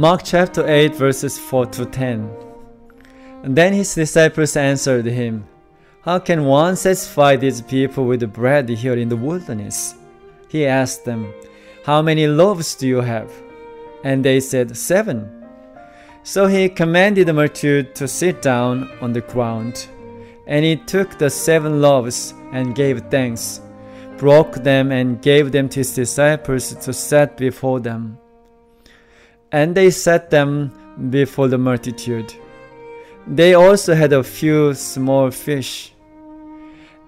Mark chapter 8, verses 4 to 10. then his disciples answered him, How can one satisfy these people with the bread here in the wilderness? He asked them, How many loaves do you have? And they said, Seven. So he commanded the multitude to sit down on the ground. And he took the seven loaves and gave thanks, broke them and gave them to his disciples to set before them and they set them before the multitude. They also had a few small fish.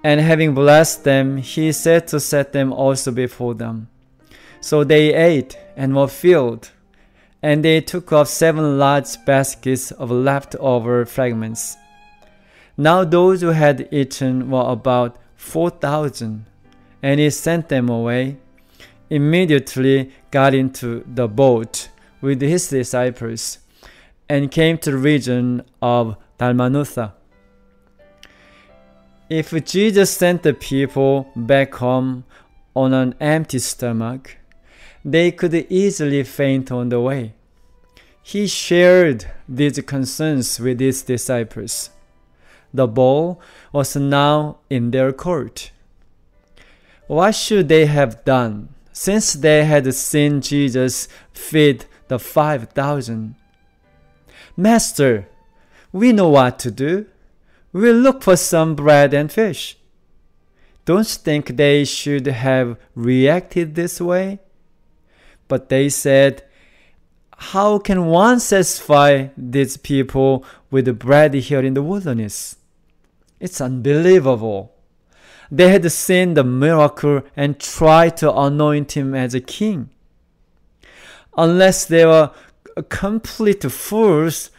And having blessed them, he said to set them also before them. So they ate and were filled. And they took up seven large baskets of leftover fragments. Now those who had eaten were about four thousand. And he sent them away, immediately got into the boat with his disciples and came to the region of Dalmanutha. If Jesus sent the people back home on an empty stomach, they could easily faint on the way. He shared these concerns with his disciples. The ball was now in their court. What should they have done since they had seen Jesus feed the 5,000. Master, we know what to do. We'll look for some bread and fish. Don't think they should have reacted this way? But they said, How can one satisfy these people with bread here in the wilderness? It's unbelievable. They had seen the miracle and tried to anoint him as a king unless they were complete fools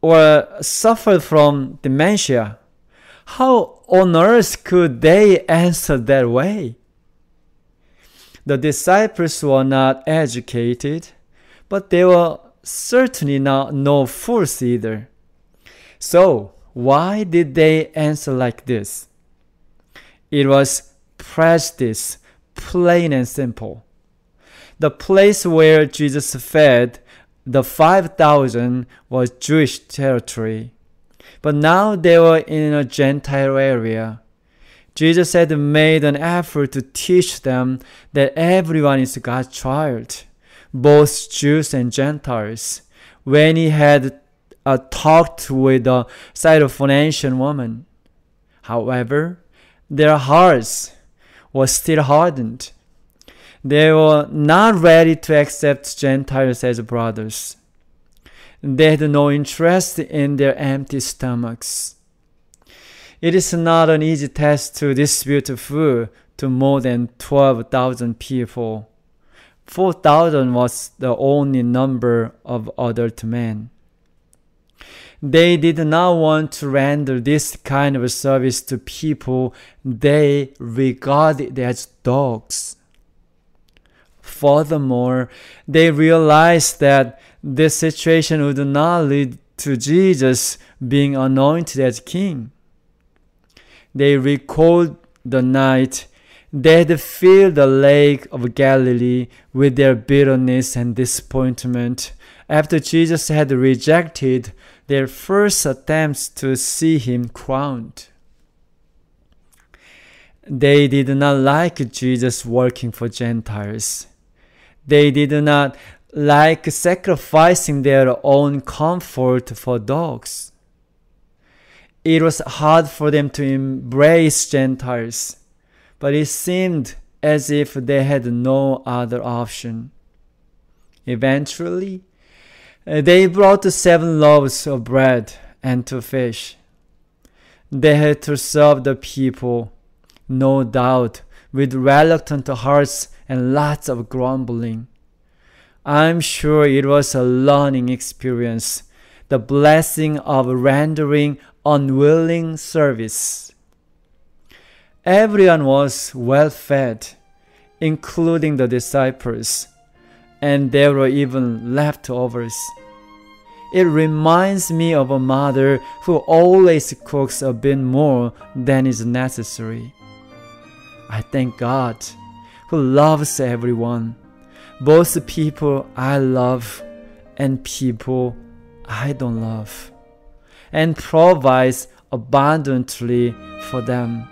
or suffered from dementia. How on earth could they answer that way? The disciples were not educated, but they were certainly not no fools either. So, why did they answer like this? It was prejudice, plain and simple the place where Jesus fed the 5,000 was Jewish territory. But now they were in a Gentile area. Jesus had made an effort to teach them that everyone is God's child, both Jews and Gentiles, when he had uh, talked with the Syrophoenician woman. However, their hearts were still hardened they were not ready to accept Gentiles as brothers. They had no interest in their empty stomachs. It is not an easy task to distribute food to more than 12,000 people. 4,000 was the only number of adult men. They did not want to render this kind of service to people they regarded as dogs. Furthermore, they realized that this situation would not lead to Jesus being anointed as king. They recalled the night they had filled the lake of Galilee with their bitterness and disappointment after Jesus had rejected their first attempts to see him crowned. They did not like Jesus working for Gentiles. They did not like sacrificing their own comfort for dogs. It was hard for them to embrace Gentiles, but it seemed as if they had no other option. Eventually, uh, they brought seven loaves of bread and two fish. They had to serve the people, no doubt, with reluctant hearts and lots of grumbling. I'm sure it was a learning experience, the blessing of rendering unwilling service. Everyone was well fed, including the disciples, and there were even leftovers. It reminds me of a mother who always cooks a bit more than is necessary. I thank God who loves everyone, both the people I love and people I don't love, and provides abundantly for them.